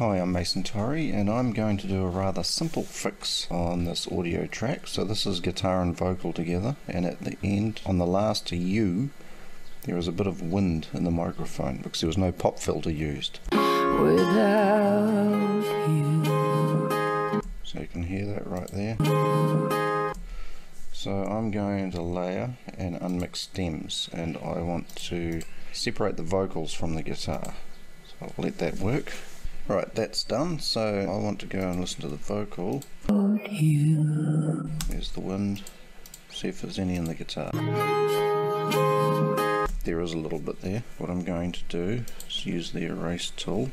Hi, I'm Mason Torrey and I'm going to do a rather simple fix on this audio track. So this is guitar and vocal together and at the end, on the last U, there is a bit of wind in the microphone because there was no pop filter used. Without you. So you can hear that right there. So I'm going to layer and unmix stems and I want to separate the vocals from the guitar. So I'll let that work. Right, that's done. So I want to go and listen to the vocal. There's the wind. See if there's any in the guitar. There is a little bit there. What I'm going to do is use the erase tool.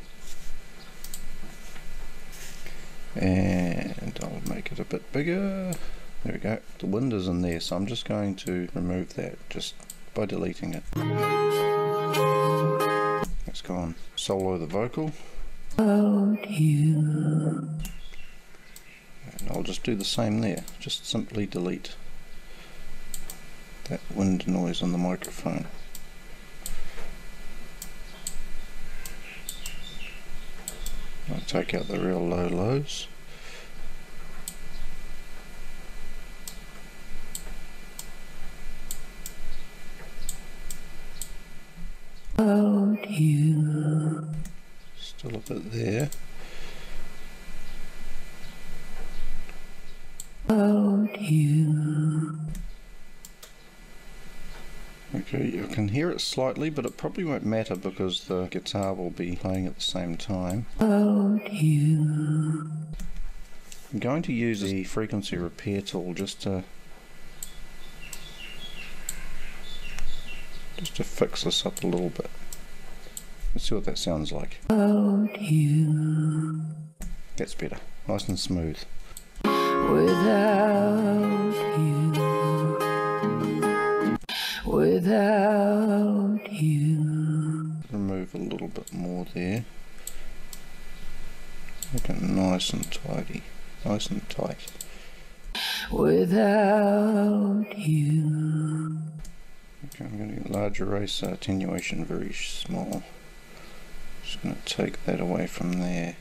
And I'll make it a bit bigger. There we go. The wind is in there, so I'm just going to remove that just by deleting it. It's gone. Solo the vocal you. And I'll just do the same there, just simply delete that wind noise on the microphone. I'll take out the real low lows. About you still a bit there. Okay, you can hear it slightly, but it probably won't matter because the guitar will be playing at the same time. I'm going to use the frequency repair tool just to just to fix this up a little bit. Let's see what that sounds like. That's better. Nice and smooth. Without you. Without you. Remove a little bit more there. Make it nice and tidy. Nice and tight. Without you. Okay, I'm going to get large eraser uh, attenuation very small. Just going to take that away from there.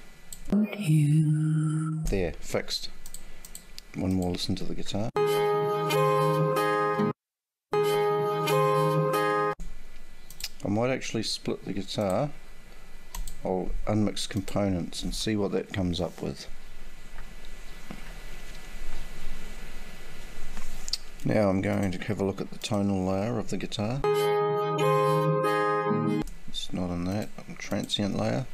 There, fixed. One more listen to the guitar. I might actually split the guitar. I'll unmix components and see what that comes up with. Now I'm going to have a look at the tonal layer of the guitar. It's not on that, transient layer.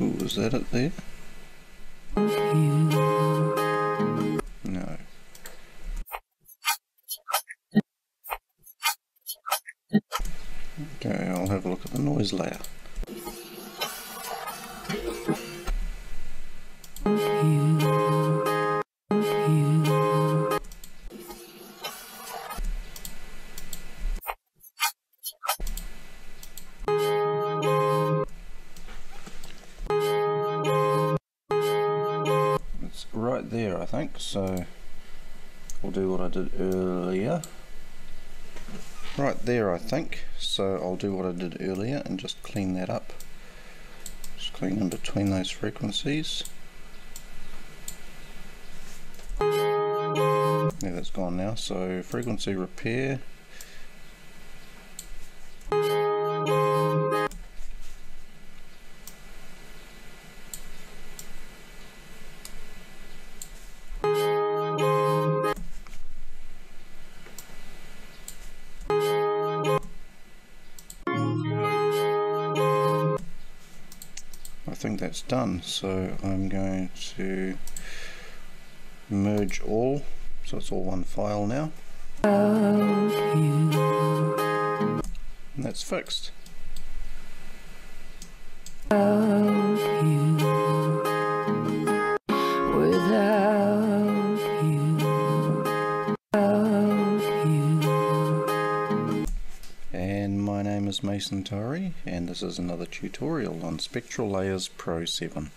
Ooh, was that it there? No. Okay, I'll have a look at the noise layer. There I think so I'll do what I did earlier. Right there I think so I'll do what I did earlier and just clean that up. Just clean in between those frequencies. Yeah that's gone now. So frequency repair think that's done. So I'm going to merge all. So it's all one file now. And that's fixed is Mason Torrey and this is another tutorial on SpectraLayers Pro 7.